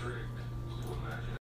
tree.